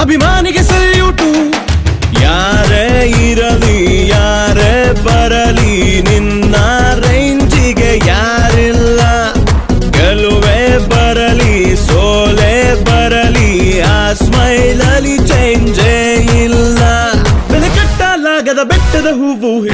ಅಭಿಮಾನಿಗೆ salute ಯಾರೇ ಇರಲಿ, ಯಾರೇ ಬರಲಿ, ನಿನ್ನ ರೇಂಜಿಗೆ ಯಾರಿಲ್ಲ. ಗೆಲುವೆ ಬರಲಿ, ಸೋಲೆ ಬರಲಿ, ಆ ಸ್ಮೈಲಲ್ಲಿ ಚೇಂಜೇ ಇಲ್ಲ. ಬೆಲೆ ಕಟ್ಟಲಾಗದ ಬೆಟ್ಟದ ಹೂವು